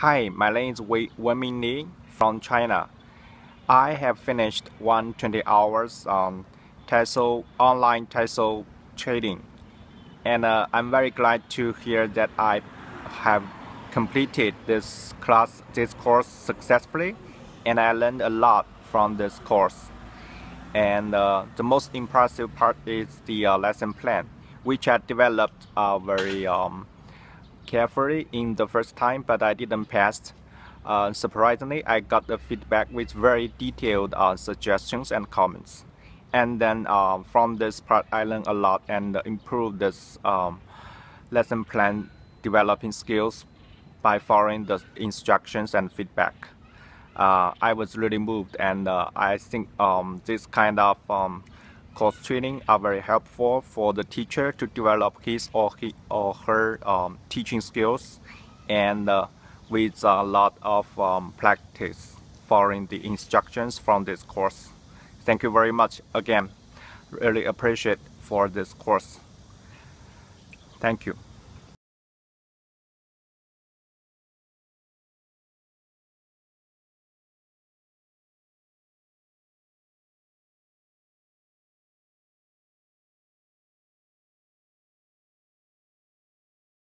Hi, my name is Wei Wenming Li from China. I have finished 120 hours on TESOL online TESOL trading, and uh, I'm very glad to hear that I have completed this class, this course successfully, and I learned a lot from this course. And uh, the most impressive part is the uh, lesson plan, which I developed uh, very um, carefully in the first time, but I didn't pass. Uh, surprisingly, I got the feedback with very detailed uh, suggestions and comments. And then uh, from this part, I learned a lot and improved this um, lesson plan developing skills by following the instructions and feedback. Uh, I was really moved and uh, I think um, this kind of um, course training are very helpful for the teacher to develop his or, he, or her um, teaching skills and uh, with a lot of um, practice following the instructions from this course. Thank you very much again. Really appreciate for this course. Thank you.